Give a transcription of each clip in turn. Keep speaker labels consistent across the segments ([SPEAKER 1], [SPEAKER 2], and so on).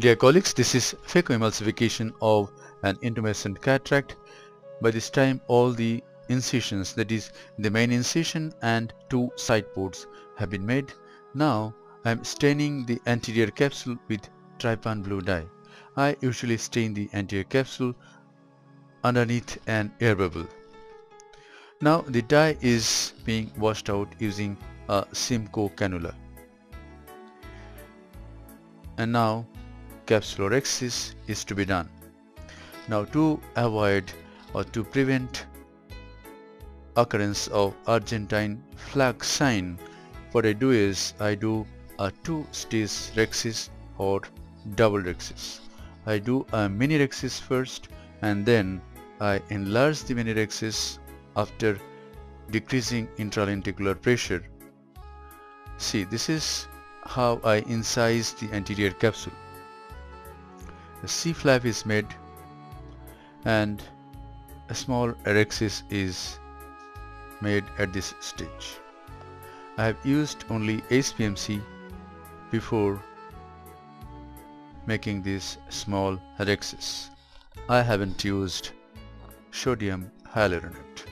[SPEAKER 1] Dear colleagues, this is phacoemulsification of an intumescent cataract. By this time all the incisions that is the main incision and two side ports have been made. Now I am staining the anterior capsule with trypan blue dye. I usually stain the anterior capsule underneath an air bubble. Now the dye is being washed out using a Simcoe cannula. And now capsulorhexis is to be done. Now to avoid or to prevent occurrence of Argentine flag sign what I do is I do a two stage rhexis or double rhexis. I do a mini rhexis first and then I enlarge the mini rhexis after decreasing intralenticular pressure. See this is how I incise the anterior capsule. The C flap is made and a small rhexis is made at this stage. I have used only HPMC before making this small rhexis. I haven't used sodium hyaluronate.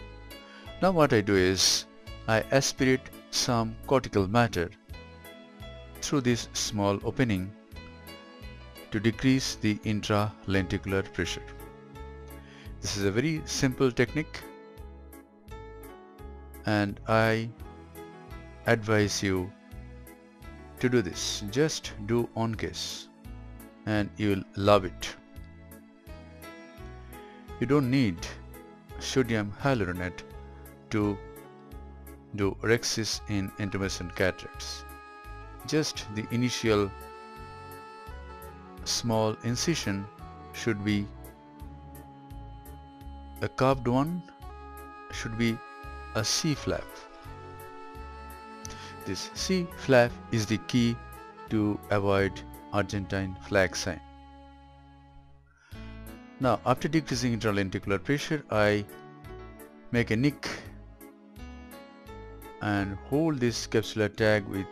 [SPEAKER 1] Now what I do is I aspirate some cortical matter through this small opening to decrease the intralenticular pressure. This is a very simple technique and I advise you to do this. Just do on case and you will love it. You don't need sodium hyaluronate to do rhexis in intumescent cataracts. Just the initial small incision should be a carved one should be a C flap. This C flap is the key to avoid Argentine flag sign. Now after decreasing intralenticular pressure I make a nick and hold this capsular tag with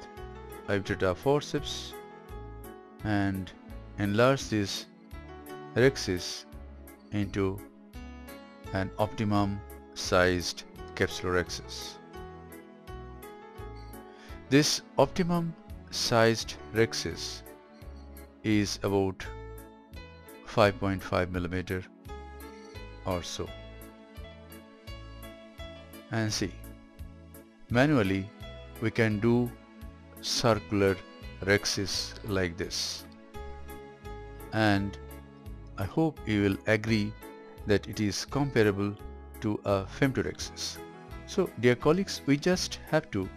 [SPEAKER 1] Utrata forceps and enlarge this rhexis into an optimum sized capsulorhexis. This optimum sized rhexis is about 5.5 millimeter or so. And see, manually we can do circular rhexis like this. And I hope you will agree that it is comparable to a femtorhexis. So dear colleagues, we just have to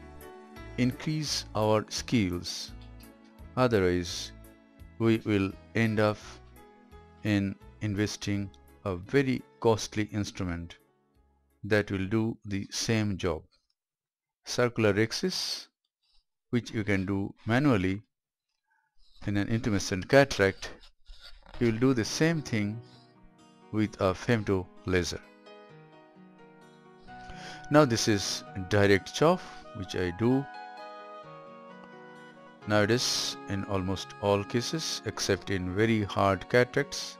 [SPEAKER 1] increase our skills. Otherwise, we will end up in investing a very costly instrument that will do the same job. Circular rhexis, which you can do manually in an intumescent cataract, you will do the same thing with a femto laser. Now this is direct chop which I do nowadays in almost all cases except in very hard cataracts.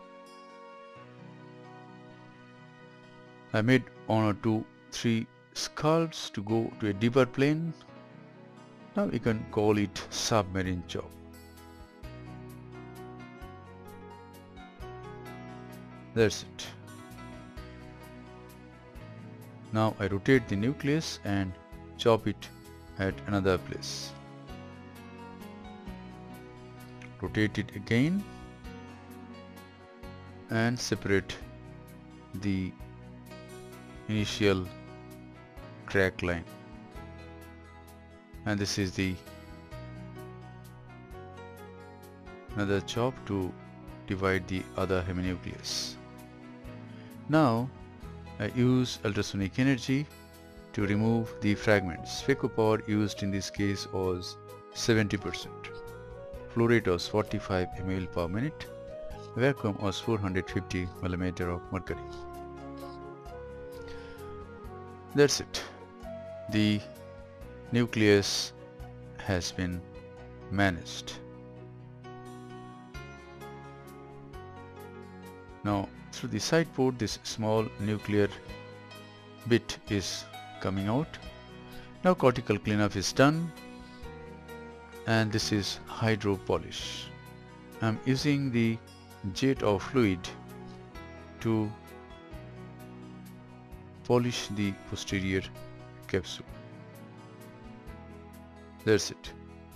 [SPEAKER 1] I made one or two, three sculpts to go to a deeper plane. Now we can call it submarine chop. That's it. Now I rotate the nucleus and chop it at another place. Rotate it again and separate the initial crack line and this is the another chop to divide the other heminucleus. Now I use ultrasonic energy to remove the fragments. Phaco power used in this case was 70%. Flow rate was 45 ml per minute. Vacuum was 450 millimeter of mercury. That's it. The nucleus has been managed. Now through the side port this small nuclear bit is coming out. Now cortical cleanup is done and this is hydro polish. I'm using the jet of fluid to polish the posterior capsule. That's it.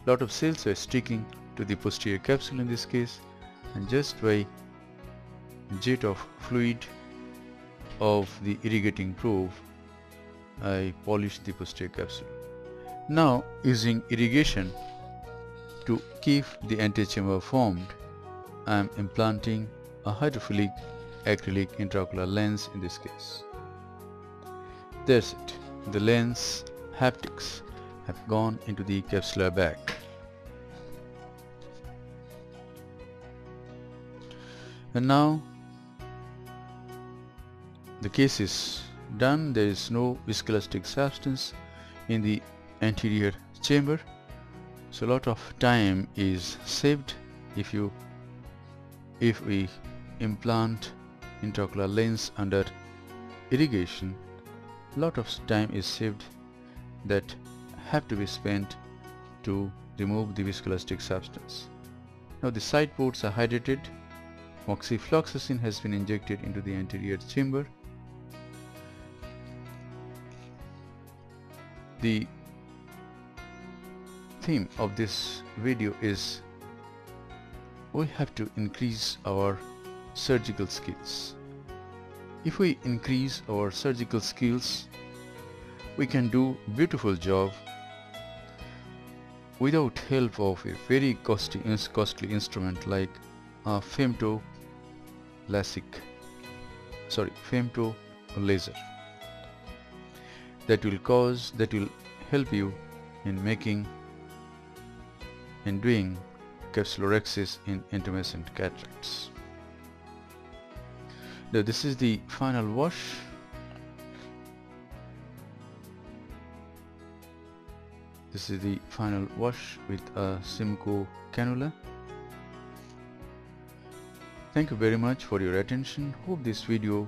[SPEAKER 1] Lot of cells are sticking to the posterior capsule in this case and just by jet of fluid of the irrigating probe I polish the posterior capsule. Now using irrigation to keep the antechamber formed I am implanting a hydrophilic acrylic intraocular lens in this case. That's it. The lens haptics have gone into the capsular bag. And now the case is done. There is no viscoelastic substance in the anterior chamber. So a lot of time is saved if you if we implant intraocular lens under irrigation a lot of time is saved that have to be spent to remove the viscoelastic substance. Now the side ports are hydrated, moxifloxacin has been injected into the anterior chamber. The theme of this video is we have to increase our surgical skills. If we increase our surgical skills, we can do beautiful job without help of a very costly, costly instrument like uh, a femto LASIK, sorry, femto laser that will cause, that will help you in making and doing capsulorhexis in intumescent cataracts. Now this is the final wash. This is the final wash with a Simcoe cannula. Thank you very much for your attention. Hope this video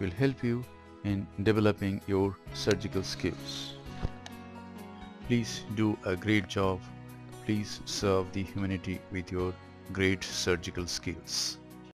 [SPEAKER 1] will help you in developing your surgical skills. Please do a great job. Please serve the humanity with your great surgical skills.